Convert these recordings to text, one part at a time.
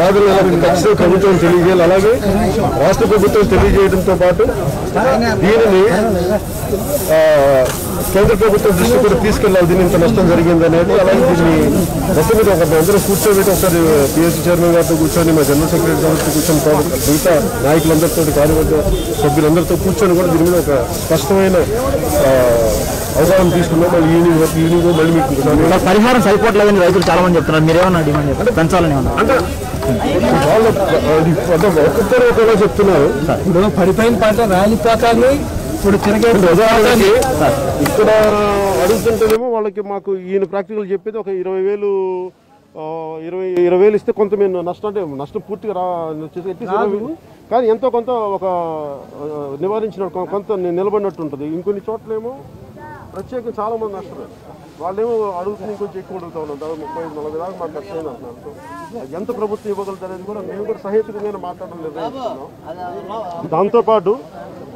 బాధలు ఎలా ఖచ్చితంగా ప్రభుత్వం తెలియజేయాలి. అలాగే రాష్ట్ర ప్రభుత్వం తెలియజేయడంతో పాటు దీనిని కేంద్ర ప్రభుత్వం దృష్టి కూడా తీసుకెళ్ళాలి. దీని ఇంత నష్టం జరిగింది అనేది అలాగే దీన్ని మొత్తం మీద ఒక అందరూ కూర్చోబెట్టి ఒకసారి పిఎస్సీ చైర్మన్ గారితో కూర్చొని మా జనరల్ సెక్రటరీ గారితో కూర్చొని మిగతా నాయకులందరితో కార్యవర్గ సభ్యులందరితో కూర్చొని కూడా దీని మీద ఒక స్పష్టమైన అవగాహన తీసుకున్నాం. మళ్ళీ ఈవినింగ్ ఈవినింగ్ మళ్ళీ మీకు పరిహారం సరిపోవట్లేదని రైతులు చాలా మంది చెప్తున్నారు. మీరేమన్నా డిమాండ్ పెంచాలని ఏమన్నా? అంటే వాళ్ళ ఒక్కొక్కరు ఒకలా చెప్తున్నారు ఇప్పుడు పడిపోయిన పంట రాలిపోతాన్ని ఇప్పుడు ఇక్కడ అడుగుతుంటేనేమో వాళ్ళకి మాకు ఈయన ప్రాక్టికల్ చెప్పేది ఒక ఇరవై వేలు ఇరవై ఇరవై వేలు ఇస్తే కొంత మేము నష్టం అంటే నష్టం పూర్తిగా రా. కానీ ఎంతో కొంత ఒక నివారించిన కొంత నిలబడినట్టు ఉంటుంది ఇంకొన్ని చోట్లేమో ప్రత్యేకంగా చాలా మంది నష్టపోయారు. వాళ్ళేమో అడుగుతుంది ఇంకొంచెం ఎక్కువ అడుగుతా ఉన్నారు దాదాపు ముప్పై ఐదు నలభై దాకా మాకు కష్టమైన అంటున్నారు. ఎంత ప్రభుత్వం ఇవ్వగలదు అనేది కూడా మేము కూడా సహేతుకంగా మాట్లాడడం నిర్ణయిస్తున్నాం దాంతోపాటు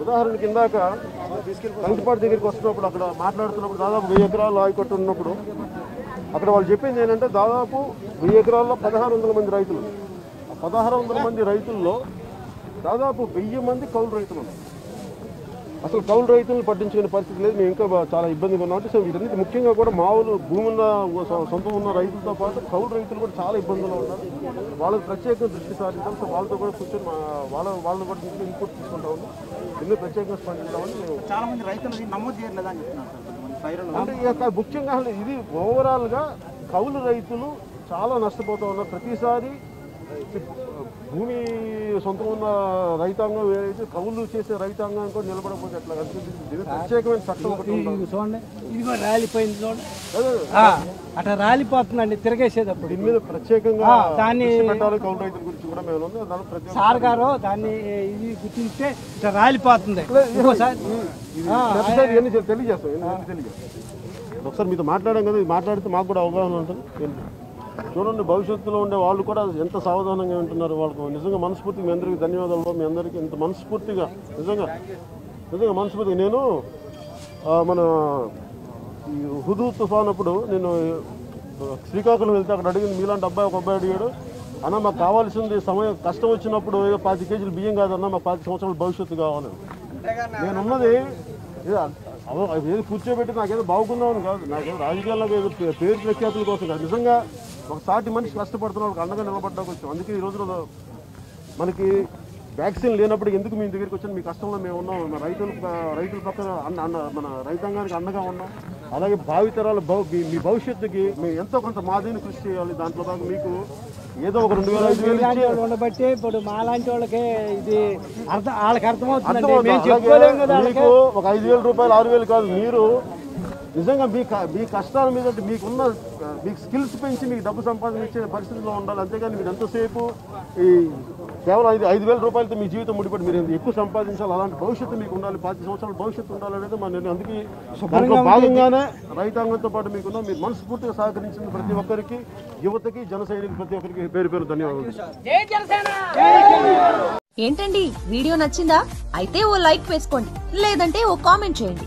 ఉదాహరణకి ఇందాక కంకిపాటి దగ్గరికి వస్తున్నప్పుడు అక్కడ మాట్లాడుతున్నప్పుడు దాదాపు వెయ్యి ఎకరాలు ఆయకట్టు ఉన్నప్పుడు అక్కడ వాళ్ళు చెప్పింది ఏంటంటే దాదాపు వెయ్యి ఎకరాల్లో పదహారు వందల మంది రైతులు. ఆ పదహారు వందల మంది రైతుల్లో దాదాపు వెయ్యి మంది కౌలు రైతులు ఉన్నారు. అసలు కౌలు రైతులను పట్టించుకునే పరిస్థితి లేదు. మేము ఇంకా చాలా ఇబ్బందిగా ఉన్నాం. అంటే సో వీటన్నిటి ముఖ్యంగా కూడా మామూలు భూమి ఉన్న సొంతం ఉన్న రైతులతో పాటు కౌలు రైతులు కూడా చాలా ఇబ్బందులు ఉన్నారు. వాళ్ళకి ప్రత్యేకంగా దృష్టి సారించాలి. సో వాళ్ళతో కూడా కూర్చొని వాళ్ళ వాళ్ళని కూడా ఇన్పుట్ తీసుకుంటా ఉన్నాం దీన్ని ప్రత్యేకంగా స్పందించామని మేము చాలా మంది రైతులు నమోదు చేయలేదని అంటే ఈ యొక్క ముఖ్యంగా ఇది ఓవరాల్గా కౌలు రైతులు చాలా నష్టపోతూ ఉన్నారు. ప్రతిసారి భూమి సొంతం ఉన్న రైతాంగం ఏదైతే కౌలు చేసే రైతాంగం కూడా నిలబడకపోతే ఎట్లా? ప్రత్యేకమైన చట్టం చూడండి ఇది కూడా రాలిపోయింది చూడండి. అట్లా రాలిపోతుందండి తిరగేసేటప్పుడు. దీని మీద ప్రత్యేకంగా దాన్ని- పెట్టాలి కౌలు రైతుల గురించి కూడా మేము దాని సార్ గారు దాన్ని ఇది గుర్తిస్తే ఇట్లా రాలిపోతుంది. తెలియజేస్తాం తెలియజేస్తాం. ఒకసారి మీతో మాట్లాడాం కదా మాట్లాడితే మాకు కూడా అవగాహన ఉంటుంది? చూడండి భవిష్యత్తులో ఉండే వాళ్ళు కూడా ఎంత సావధానంగా ఉంటున్నారు వాళ్ళకు నిజంగా మనస్ఫూర్తిగా మీ అందరికీ ధన్యవాదాలు. మీ అందరికీ ఇంత మనస్ఫూర్తిగా నిజంగా నిజంగా మనస్ఫూర్తిగా నేను మన ఈ హుదూ తుఫాన్ అప్పుడు నేను శ్రీకాకుళం వెళ్తే అక్కడ అడిగింది మీలాంటి అబ్బాయి ఒక అబ్బాయి అడిగాడు అన్న మాకు కావాల్సింది సమయం కష్టం వచ్చినప్పుడు ఏదో పాతి కేజీలు బియ్యం కాదన్నా మాకు పాతి సంవత్సరాలు భవిష్యత్తు కావాలి. నేను ఉన్నది ఏదో ఏదో కూర్చోబెట్టి నాకేదో బాగుందామని కాదు నాకేదో రాజకీయాల్లో ఏదో పేరు ప్రఖ్యాతుల కోసం కాదు. నిజంగా ఒక సాటి మనిషి కష్టపడుతున్న వాళ్ళకి అండగా నిలబడ్డానికి వచ్చాం. అందుకే ఈ రోజున మనకి వ్యాక్సిన్ లేనప్పుడు ఎందుకు మీ దగ్గరికి వచ్చాను? మీ కష్టంలో మేము ఉన్నాం. మన రైతుల రైతుల పక్కన అన్న అన్న మన రైతాంగానికి అండగా ఉన్నాం. అలాగే భావితరాల భవ మీ భవిష్యత్తుకి మేము ఎంతో కొంత మాదిరిని కృషి చేయాలి. దాంట్లో భాగం మీకు ఏదో ఒక రెండు వేల ఐదు వేలు ఉండబట్టి ఇప్పుడు మాలాంటి వాళ్ళకి ఇది అర్థం వాళ్ళకి అర్థమవుతుంది. మీకు ఒక ఐదు వేల రూపాయలు ఆరు వేలు కాదు. మీరు నిజంగా మీ క- మీ కష్టాల మీద మీకున్న మీకు స్కిల్స్ పెంచి మీకు డబ్బు సంపాదించే పరిస్థితిలో ఉండాలి. అంతేగాని మీరు ఎంతసేపు ఈ కేవలం ఐదు ఐదు వేల రూపాయలతో మీ జీవితం ముడిపడి మీరు ఎక్కువ సంపాదించాలి అలాంటి భవిష్యత్తు మీకు ఉండాలి పాతి సంవత్సరాల భవిష్యత్తు ఉండాలి అనేది మన నిర్ణయం అందుకే దాంట్లో భాగంగానే రైతాంగంతో పాటు మీకున్న మీరు మనస్ఫూర్తిగా సహకరించిన ప్రతి ఒక్కరికి యువతకి జన ప్రతి ఒక్కరికి పేరు పేరు ధన్యవాదాలు. ఏంటండి? వీడియో నచ్చిందా? అయితే ఓ లైక్ వేసుకోండి. లేదంటే ఓ కామెంట్ చేయండి.